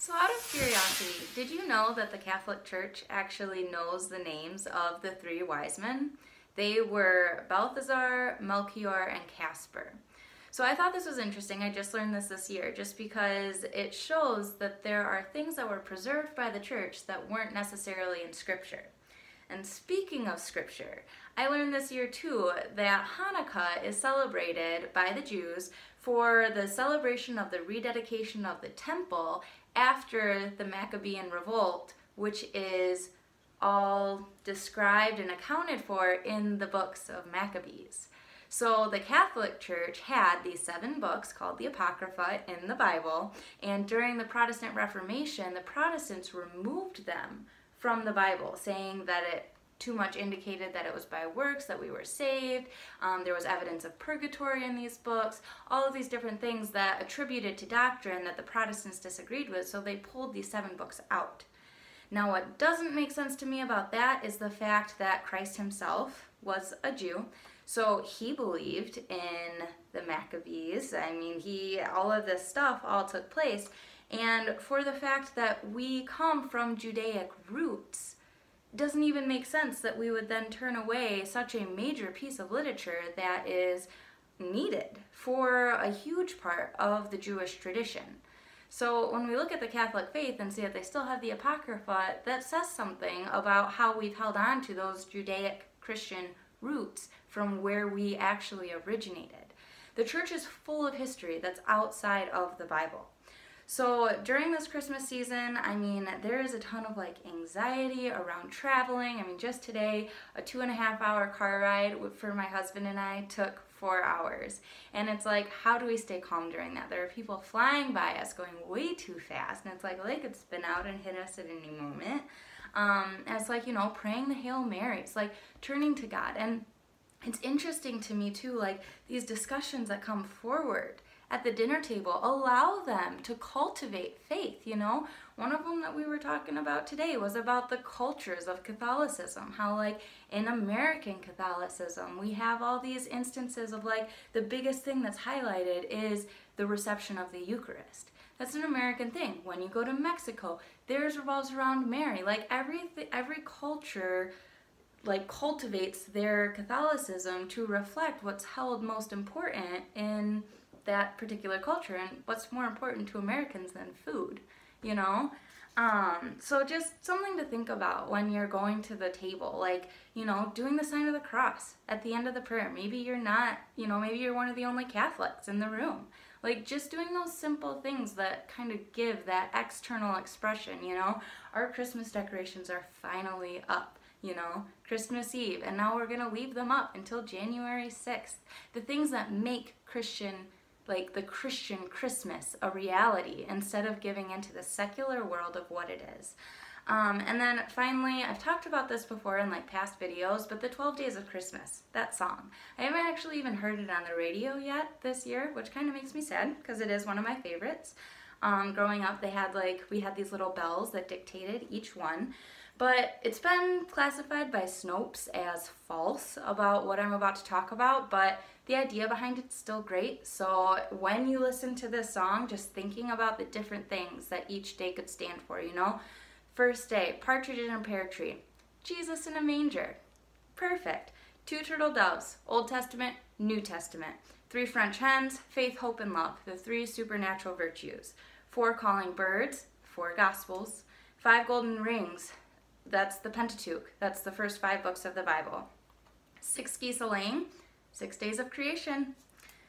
So out of curiosity, did you know that the Catholic Church actually knows the names of the three wise men? They were Balthazar, Melchior, and Caspar. So I thought this was interesting. I just learned this this year just because it shows that there are things that were preserved by the church that weren't necessarily in scripture. And speaking of scripture, I learned this year too that Hanukkah is celebrated by the Jews for the celebration of the rededication of the temple after the Maccabean revolt, which is all described and accounted for in the books of Maccabees. So the Catholic Church had these seven books called the Apocrypha in the Bible, and during the Protestant Reformation, the Protestants removed them from the Bible, saying that it too much indicated that it was by works that we were saved. Um, there was evidence of purgatory in these books, all of these different things that attributed to doctrine that the Protestants disagreed with, so they pulled these seven books out. Now, what doesn't make sense to me about that is the fact that Christ himself was a Jew. So he believed in the Maccabees. I mean, he all of this stuff all took place. And for the fact that we come from Judaic roots, doesn't even make sense that we would then turn away such a major piece of literature that is needed for a huge part of the Jewish tradition. So when we look at the Catholic faith and see that they still have the Apocrypha, that says something about how we've held on to those Judaic Christian roots from where we actually originated. The church is full of history that's outside of the Bible. So during this Christmas season, I mean, there is a ton of like anxiety around traveling. I mean, just today, a two and a half hour car ride for my husband and I took four hours. And it's like, how do we stay calm during that? There are people flying by us going way too fast. And it's like, well, they could spin out and hit us at any moment. Um, and it's like, you know, praying the Hail Mary. It's like turning to God. And it's interesting to me too, like these discussions that come forward at the dinner table. Allow them to cultivate faith, you know? One of them that we were talking about today was about the cultures of Catholicism. How, like, in American Catholicism, we have all these instances of, like, the biggest thing that's highlighted is the reception of the Eucharist. That's an American thing. When you go to Mexico, theirs revolves around Mary. Like, every, every culture like cultivates their Catholicism to reflect what's held most important in that particular culture and what's more important to Americans than food, you know? Um, so just something to think about when you're going to the table, like, you know, doing the sign of the cross at the end of the prayer. Maybe you're not, you know, maybe you're one of the only Catholics in the room. Like just doing those simple things that kind of give that external expression, you know. Our Christmas decorations are finally up, you know, Christmas Eve, and now we're going to leave them up until January 6th. The things that make Christian like the Christian Christmas a reality instead of giving into the secular world of what it is. Um, and then finally, I've talked about this before in like past videos, but the 12 Days of Christmas, that song. I haven't actually even heard it on the radio yet this year, which kind of makes me sad because it is one of my favorites. Um, growing up, they had like, we had these little bells that dictated each one. But it's been classified by Snopes as false about what I'm about to talk about, but the idea behind it's still great. So when you listen to this song, just thinking about the different things that each day could stand for, you know? First day, partridge in a pear tree, Jesus in a manger, perfect. Two turtle doves, Old Testament, New Testament. Three French hens, faith, hope, and love, the three supernatural virtues. Four calling birds, four gospels. Five golden rings, that's the Pentateuch. That's the first five books of the Bible. Six geese a laying, six days of creation.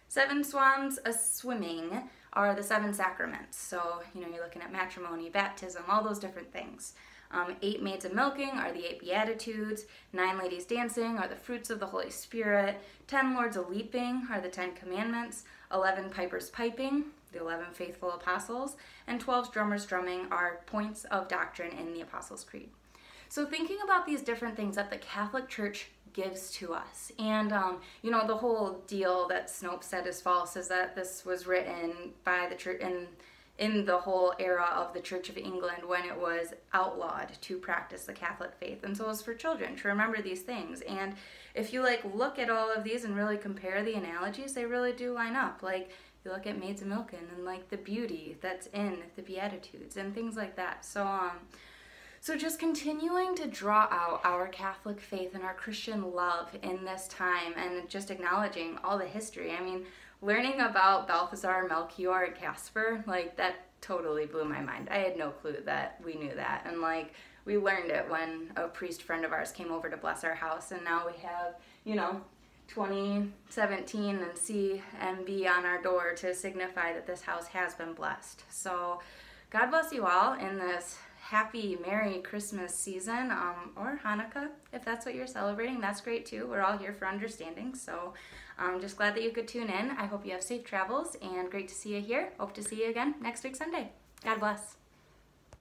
Seven swans a swimming are the seven sacraments. So, you know, you're looking at matrimony, baptism, all those different things. Um, eight maids a milking are the eight beatitudes. Nine ladies dancing are the fruits of the Holy Spirit. Ten lords a leaping are the Ten Commandments. Eleven pipers piping, the eleven faithful apostles. And twelve drummers drumming are points of doctrine in the Apostles' Creed. So thinking about these different things that the Catholic Church gives to us. And, um, you know, the whole deal that Snopes said is false is that this was written by the church in, in the whole era of the Church of England when it was outlawed to practice the Catholic faith. And so it was for children to remember these things. And if you like look at all of these and really compare the analogies, they really do line up. Like you look at Maids of Milken and like the beauty that's in the Beatitudes and things like that. So, um, so just continuing to draw out our Catholic faith and our Christian love in this time and just acknowledging all the history. I mean, learning about Balthazar, Melchior, and Caspar, like that totally blew my mind. I had no clue that we knew that. And like we learned it when a priest friend of ours came over to bless our house and now we have, you know, 2017 and CMB on our door to signify that this house has been blessed. So God bless you all in this happy, Merry Christmas season, um, or Hanukkah, if that's what you're celebrating. That's great too. We're all here for understanding. So I'm um, just glad that you could tune in. I hope you have safe travels and great to see you here. Hope to see you again next week Sunday. God bless.